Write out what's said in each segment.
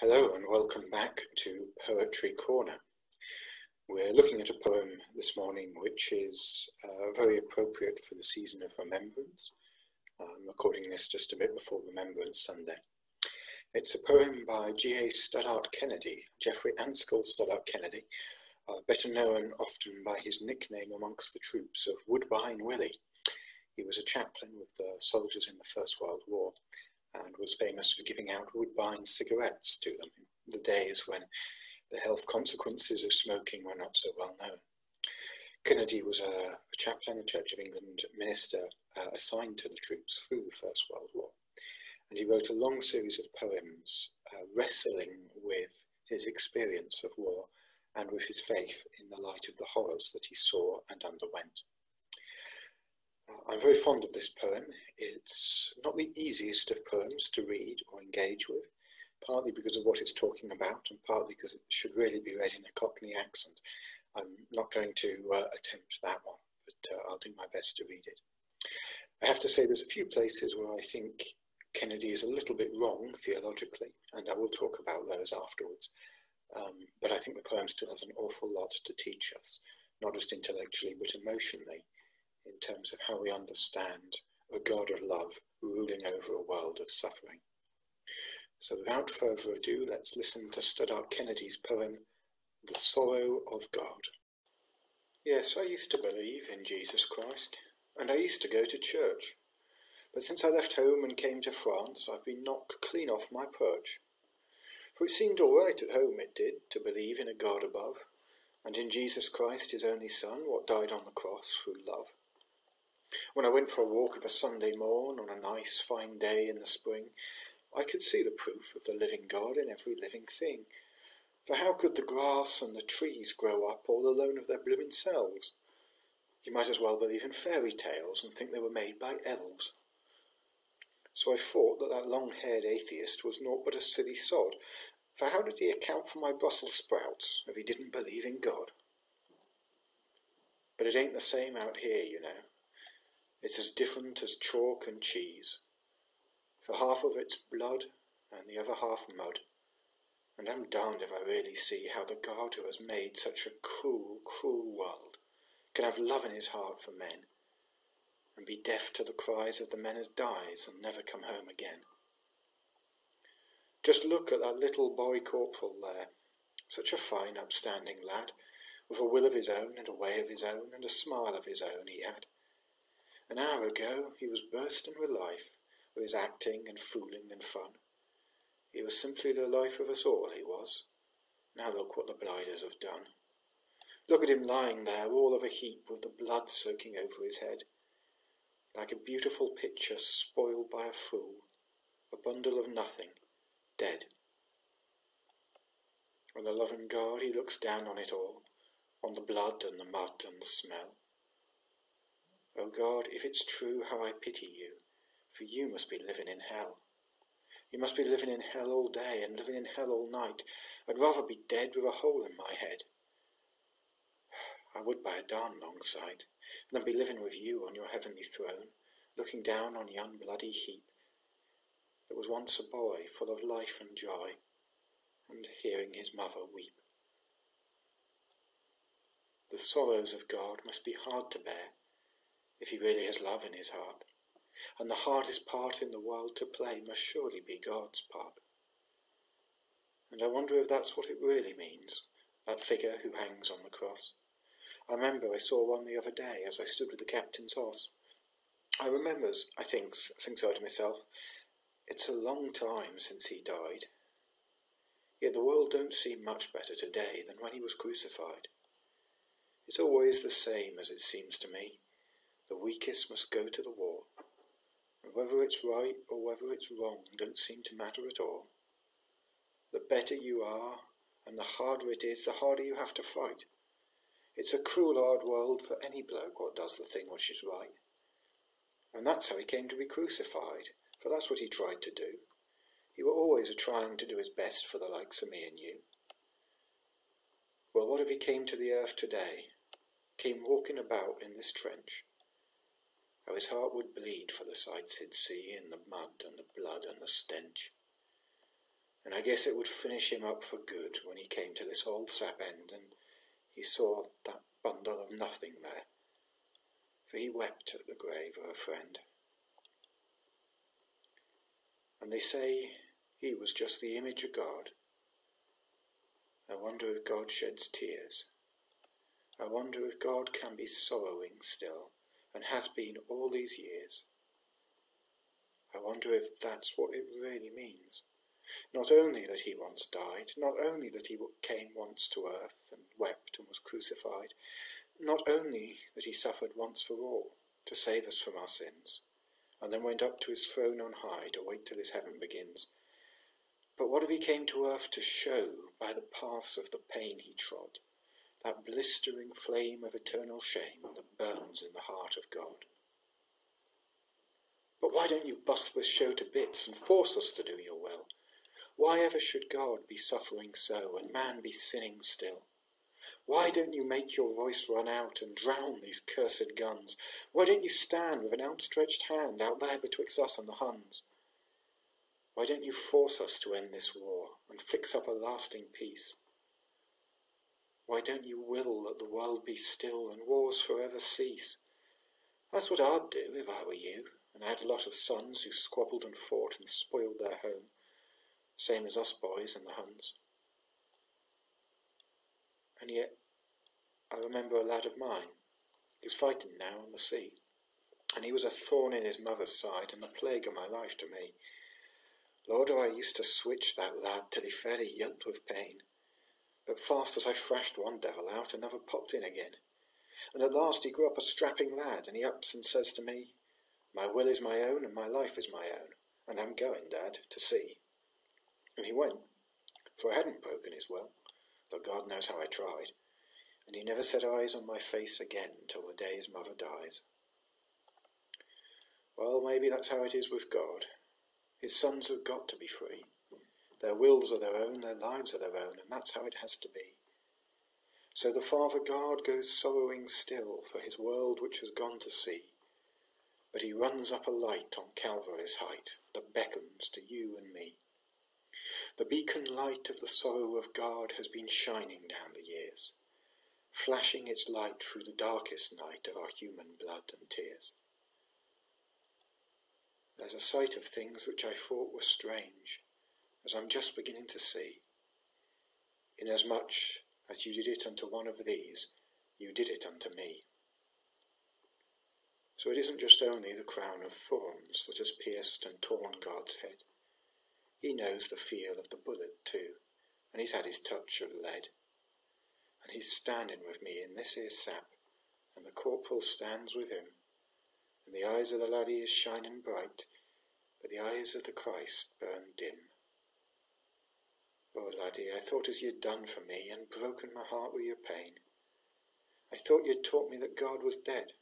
Hello and welcome back to Poetry Corner. We're looking at a poem this morning which is uh, very appropriate for the season of remembrance. I'm recording this just a bit before Remembrance Sunday. It's a poem by G.A. Studdert Kennedy, Geoffrey Anketell Studdert Kennedy, uh, better known often by his nickname amongst the troops of Woodbine Willie. He was a chaplain with the soldiers in the First World War and was famous for giving out Woodbine cigarettes to them in the days when the health consequences of smoking were not so well known. Kennedy was a, a chaplain, a Church of England minister uh, assigned to the troops through the First World War, and he wrote a long series of poems uh, wrestling with his experience of war and with his faith in the light of the horrors that he saw and underwent. I'm very fond of this poem. It's not the easiest of poems to read or engage with, partly because of what it's talking about and partly because it should really be read in a Cockney accent. I'm not going to uh, attempt that one, but uh, I'll do my best to read it. I have to say there's a few places where I think Kennedy is a little bit wrong theologically, and I will talk about those afterwards. Um, but I think the poem still has an awful lot to teach us, not just intellectually, but emotionally, in terms of how we understand a God of love ruling over a world of suffering. So without further ado, let's listen to Studdert Kennedy's poem, The Sorrow of God. Yes, I used to believe in Jesus Christ, and I used to go to church. But since I left home and came to France, I've been knocked clean off my perch. For it seemed all right at home, it did, to believe in a God above, and in Jesus Christ, his only Son, what died on the cross through love. When I went for a walk of a Sunday morn on a nice fine day in the spring, I could see the proof of the living God in every living thing. For how could the grass and the trees grow up all alone of their blooming selves? You might as well believe in fairy tales and think they were made by elves. So I thought that that long-haired atheist was naught but a silly sod, for how did he account for my Brussels sprouts if he didn't believe in God? But it ain't the same out here, you know. It's as different as chalk and cheese, for half of it's blood and the other half mud. And I'm darned if I really see how the God who has made such a cruel, cruel world can have love in his heart for men, and be deaf to the cries of the men as dies and never come home again. Just look at that little boy corporal there, such a fine upstanding lad, with a will of his own and a way of his own and a smile of his own he had. An hour ago he was bursting with life, with his acting and fooling and fun. He was simply the life of us all, he was. Now look what the Blighters have done. Look at him lying there, all of a heap, with the blood soaking over his head. Like a beautiful picture spoiled by a fool, a bundle of nothing, dead. With a loving God, he looks down on it all, on the blood and the mud and the smell. O God, if it's true, how I pity you, for you must be living in hell. You must be living in hell all day and living in hell all night. I'd rather be dead with a hole in my head. I would by a darn long sight, than be living with you on your heavenly throne, looking down on yon bloody heap that was once a boy full of life and joy, and hearing his mother weep. The sorrows of God must be hard to bear, if he really has love in his heart. And the hardest part in the world to play must surely be God's part. And I wonder if that's what it really means, that figure who hangs on the cross. I remember I saw one the other day as I stood with the captain's horse. I remembers, I thinks, thinks I to myself, it's a long time since he died. Yet the world don't seem much better today than when he was crucified. It's always the same as it seems to me. The weakest must go to the war, and whether it's right or whether it's wrong don't seem to matter at all. The better you are, and the harder it is, the harder you have to fight. It's a cruel hard world for any bloke what does the thing which is right. And that's how he came to be crucified, for that's what he tried to do. He were always a trying to do his best for the likes of me and you. Well, what if he came to the earth today, came walking about in this trench, how his heart would bleed for the sights he'd see and the mud and the blood and the stench. And I guess it would finish him up for good when he came to this old sap end and he saw that bundle of nothing there. For he wept at the grave of a friend. And they say he was just the image of God. I wonder if God sheds tears. I wonder if God can be sorrowing still, and has been all these years. I wonder if that's what it really means. Not only that he once died, not only that he came once to earth and wept and was crucified, not only that he suffered once for all to save us from our sins, and then went up to his throne on high to wait till his heaven begins, but what if he came to earth to show by the paths of the pain he trod, that blistering flame of eternal shame that burns in the heart of God? But why don't you bust this show to bits and force us to do your will? Why ever should God be suffering so and man be sinning still? Why don't you make your voice run out and drown these cursed guns? Why don't you stand with an outstretched hand out there betwixt us and the Huns? Why don't you force us to end this war and fix up a lasting peace? Why don't you will that the world be still and wars forever cease? That's what I'd do if I were you, and I had a lot of sons who squabbled and fought and spoiled their home, same as us boys and the Huns. And yet, I remember a lad of mine. He's fighting now on the sea, and he was a thorn in his mother's side and the plague of my life to me. Lord, oh, I used to switch that lad till he fairly yelped with pain. But fast as I thrashed one devil out, another popped in again. And at last he grew up a strapping lad, and he ups and says to me, My will is my own, and my life is my own, and I'm going, Dad, to sea. And he went, for I hadn't broken his will, though God knows how I tried, and he never set eyes on my face again till the day his mother dies. Well, maybe that's how it is with God. His sons have got to be free. Their wills are their own, their lives are their own, and that's how it has to be. So the Father God goes sorrowing still for his world which has gone to sea. But he runs up a light on Calvary's height that beckons to you and me. The beacon light of the sorrow of God has been shining down the years, flashing its light through the darkest night of our human blood and tears. There's a sight of things which I thought were strange, as I'm just beginning to see. Inasmuch as you did it unto one of these, you did it unto me. So it isn't just only the crown of thorns that has pierced and torn God's head. He knows the feel of the bullet too, and he's had his touch of lead. And he's standing with me in this here sap, and the corporal stands with him, and the eyes of the laddie is shining bright, but the eyes of the Christ burn dim. Oh, laddie, I thought as you'd done for me and broken my heart with your pain. I thought you'd taught me that God was dead,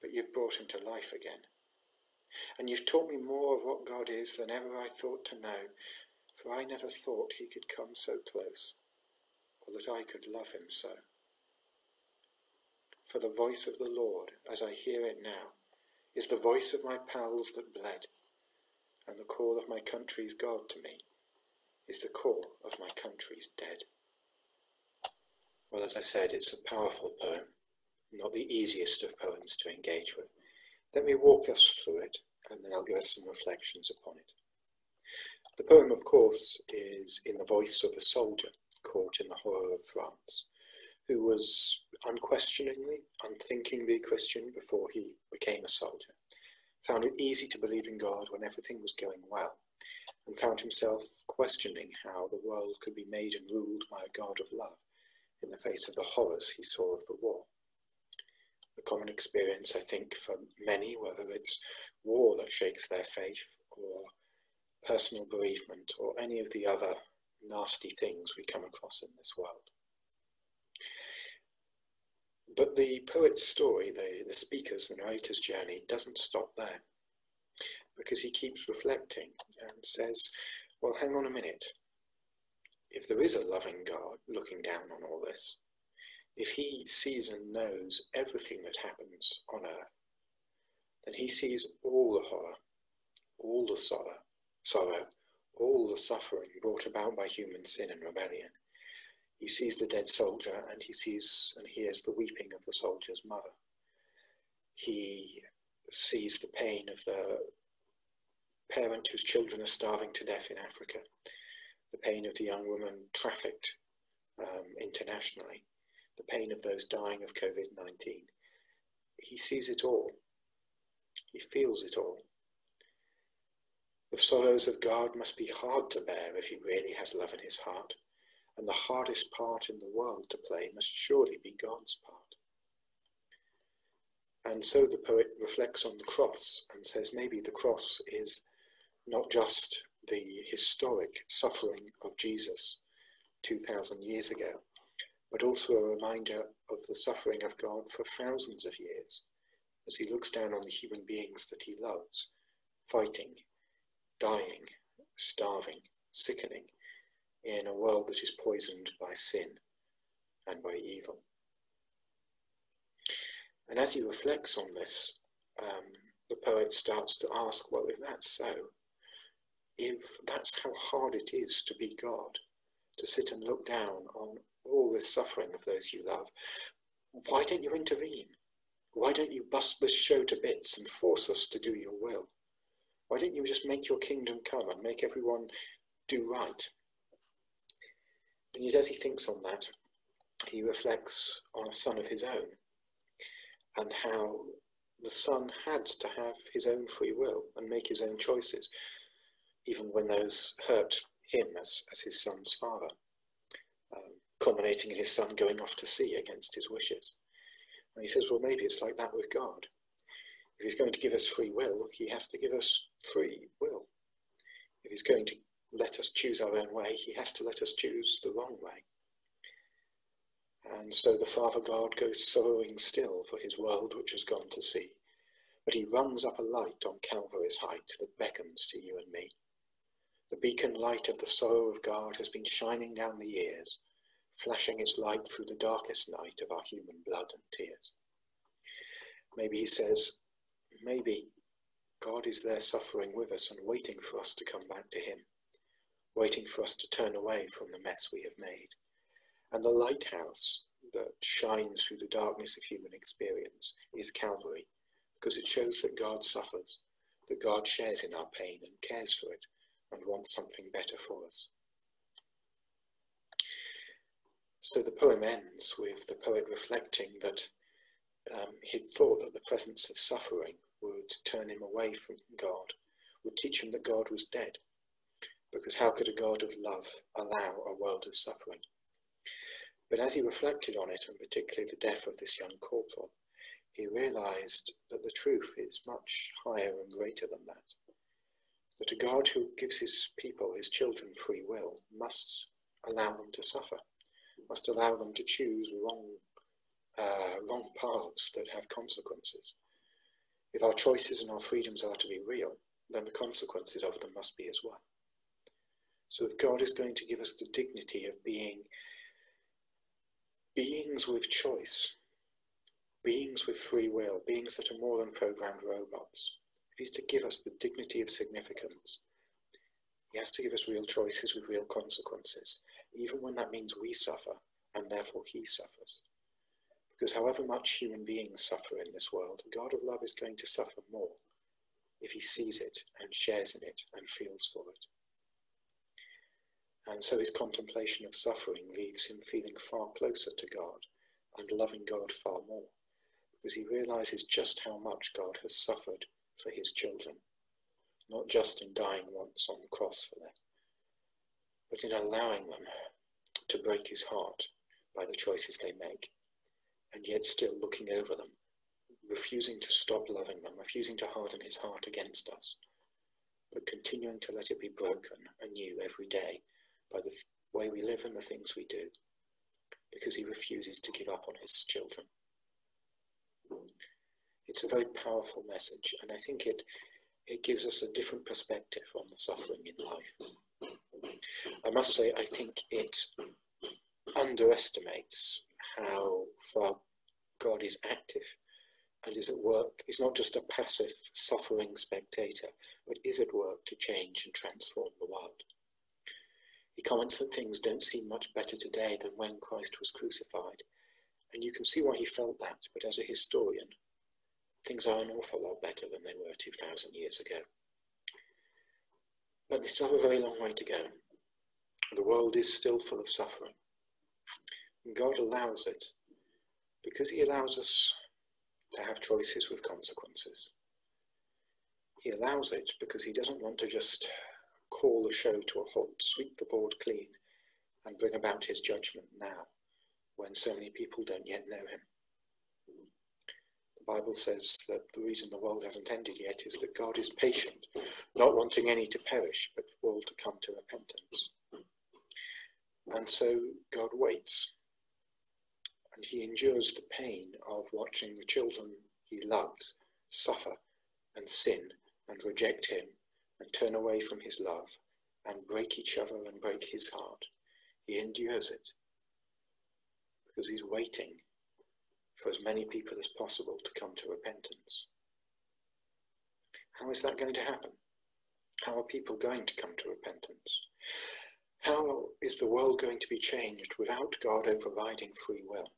but you've brought him to life again. And you've taught me more of what God is than ever I thought to know, for I never thought he could come so close, or that I could love him so. For the voice of the Lord, as I hear it now, is the voice of my pals that bled, and the call of my country's God to me is the core of my country's dead. Well, as I said, it's a powerful poem, not the easiest of poems to engage with. Let me walk us through it, and then I'll give us some reflections upon it. The poem, of course, is in the voice of a soldier caught in the horror of France, who was unquestioningly, unthinkingly Christian before he became a soldier, found it easy to believe in God when everything was going well, and found himself questioning how the world could be made and ruled by a God of love in the face of the horrors he saw of the war. A common experience, I think, for many, whether it's war that shakes their faith or personal bereavement or any of the other nasty things we come across in this world. But the poet's story, the, the speaker's, the narrator's journey, doesn't stop there because he keeps reflecting and says, well, hang on a minute. If there is a loving God looking down on all this, if he sees and knows everything that happens on earth, then he sees all the horror, all the sorrow, sorrow, all the suffering brought about by human sin and rebellion. He sees the dead soldier and he sees and hears the weeping of the soldier's mother. He sees the pain of the parent whose children are starving to death in Africa, the pain of the young woman trafficked um, internationally, the pain of those dying of COVID 19. He sees it all. He feels it all. The sorrows of God must be hard to bear if he really has love in his heart, and the hardest part in the world to play must surely be God's part. And so the poet reflects on the cross and says maybe the cross is not just the historic suffering of Jesus 2,000 years ago, but also a reminder of the suffering of God for thousands of years as he looks down on the human beings that he loves, fighting, dying, starving, sickening in a world that is poisoned by sin and by evil. And as he reflects on this, um, the poet starts to ask, well, if that's so, if that's how hard it is to be God, to sit and look down on all the suffering of those you love, why don't you intervene? Why don't you bust this show to bits and force us to do your will? Why don't you just make your kingdom come and make everyone do right? And yet, as he thinks on that, he reflects on a son of his own and how the son had to have his own free will and make his own choices, even when those hurt him as, as his son's father, um, culminating in his son going off to sea against his wishes. And he says, well, maybe it's like that with God. If he's going to give us free will, he has to give us free will. If he's going to let us choose our own way, he has to let us choose the wrong way. And so the Father God goes sorrowing still for his world which has gone to sea. But he runs up a light on Calvary's height that beckons to you and me. The beacon light of the sorrow of God has been shining down the years, flashing its light through the darkest night of our human blood and tears. Maybe he says, maybe God is there suffering with us and waiting for us to come back to him, waiting for us to turn away from the mess we have made. And the lighthouse that shines through the darkness of human experience is Calvary, because it shows that God suffers, that God shares in our pain and cares for it and wants something better for us. So the poem ends with the poet reflecting that um, he'd thought that the presence of suffering would turn him away from God, would teach him that God was dead. Because how could a God of love allow a world of suffering? But as he reflected on it, and particularly the death of this young corporal, he realized that the truth is much higher and greater than that. That a God who gives his people, his children, free will, must allow them to suffer, must allow them to choose wrong, uh, wrong paths that have consequences. If our choices and our freedoms are to be real, then the consequences of them must be as well. So if God is going to give us the dignity of being beings with choice, beings with free will, beings that are more than programmed robots. If he's to give us the dignity of significance, he has to give us real choices with real consequences, even when that means we suffer and therefore he suffers. Because however much human beings suffer in this world, God of love is going to suffer more if he sees it and shares in it and feels for it. And so his contemplation of suffering leaves him feeling far closer to God and loving God far more, because he realizes just how much God has suffered for his children, not just in dying once on the cross for them, but in allowing them to break his heart by the choices they make, and yet still looking over them, refusing to stop loving them, refusing to harden his heart against us, but continuing to let it be broken anew every day by the way we live and the things we do, because he refuses to give up on his children. It's a very powerful message, and I think it, it gives us a different perspective on the suffering in life. I must say, I think it underestimates how far God is active and is at work. He's not just a passive, suffering spectator, but is at work to change and transform the world. He comments that things don't seem much better today than when Christ was crucified, and you can see why he felt that, but as a historian, things are an awful lot better than they were 2,000 years ago. But they still have a very long way to go. The world is still full of suffering. And God allows it because He allows us to have choices with consequences. He allows it because He doesn't want to just call the show to a halt, sweep the board clean, and bring about His judgment now when so many people don't yet know Him. The Bible says that the reason the world hasn't ended yet is that God is patient, not wanting any to perish, but for all to come to repentance. And so God waits, and he endures the pain of watching the children he loves suffer and sin and reject him and turn away from his love and break each other and break his heart. He endures it because he's waiting for as many people as possible to come to repentance. How is that going to happen? How are people going to come to repentance? How is the world going to be changed without God overriding free will?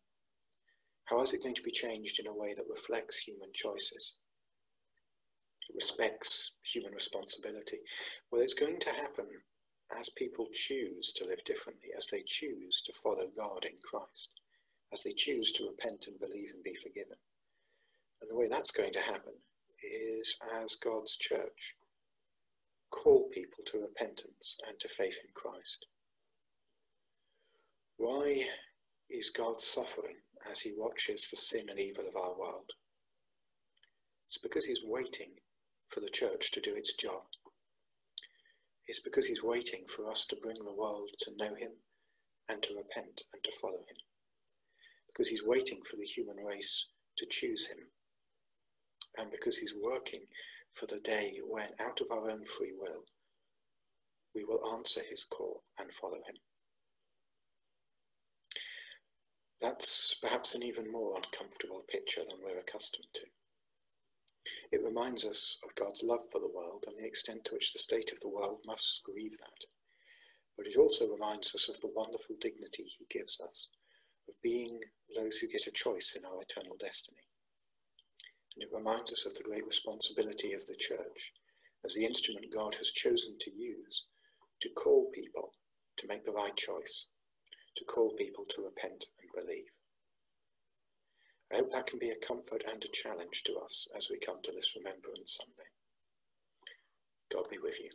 How is it going to be changed in a way that reflects human choices? respects human responsibility? Well, it's going to happen as people choose to live differently, as they choose to follow God in Christ as they choose to repent and believe and be forgiven. And the way that's going to happen is as God's church call people to repentance and to faith in Christ. Why is God suffering as he watches the sin and evil of our world? It's because he's waiting for the church to do its job. It's because he's waiting for us to bring the world to know him and to repent and to follow him because he's waiting for the human race to choose him, and because he's working for the day when, out of our own free will, we will answer his call and follow him. That's perhaps an even more uncomfortable picture than we're accustomed to. It reminds us of God's love for the world and the extent to which the state of the world must grieve that. But it also reminds us of the wonderful dignity he gives us of being those who get a choice in our eternal destiny. And it reminds us of the great responsibility of the church as the instrument God has chosen to use to call people to make the right choice, to call people to repent and believe. I hope that can be a comfort and a challenge to us as we come to this Remembrance Sunday. God be with you.